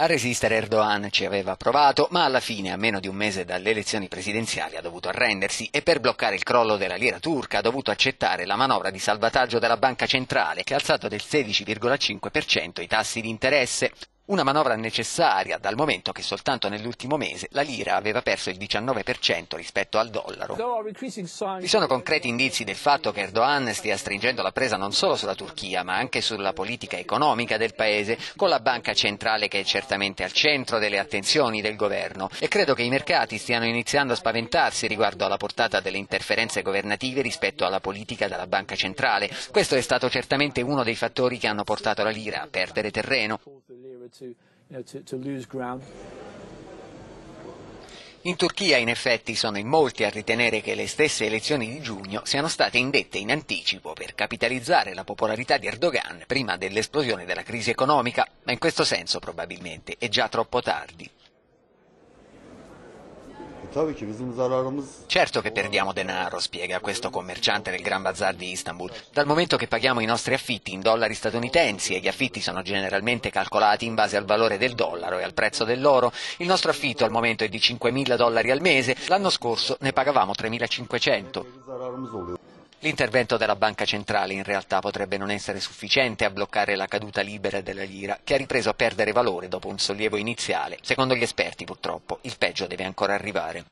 A resistere Erdogan ci aveva provato, ma alla fine, a meno di un mese dalle elezioni presidenziali, ha dovuto arrendersi e per bloccare il crollo della lira turca ha dovuto accettare la manovra di salvataggio della banca centrale, che ha alzato del 16,5% i tassi di interesse. Una manovra necessaria dal momento che soltanto nell'ultimo mese la lira aveva perso il 19% rispetto al dollaro. Vi sono concreti indizi del fatto che Erdogan stia stringendo la presa non solo sulla Turchia ma anche sulla politica economica del paese con la banca centrale che è certamente al centro delle attenzioni del governo e credo che i mercati stiano iniziando a spaventarsi riguardo alla portata delle interferenze governative rispetto alla politica della banca centrale. Questo è stato certamente uno dei fattori che hanno portato la lira a perdere terreno. In Turchia in effetti sono in molti a ritenere che le stesse elezioni di giugno siano state indette in anticipo per capitalizzare la popolarità di Erdogan prima dell'esplosione della crisi economica, ma in questo senso probabilmente è già troppo tardi. Certo che perdiamo denaro, spiega questo commerciante del Gran Bazar di Istanbul, dal momento che paghiamo i nostri affitti in dollari statunitensi e gli affitti sono generalmente calcolati in base al valore del dollaro e al prezzo dell'oro. Il nostro affitto al momento è di 5.000 dollari al mese, l'anno scorso ne pagavamo 3.500. L'intervento della banca centrale in realtà potrebbe non essere sufficiente a bloccare la caduta libera della lira, che ha ripreso a perdere valore dopo un sollievo iniziale. Secondo gli esperti, purtroppo, il peggio deve ancora arrivare.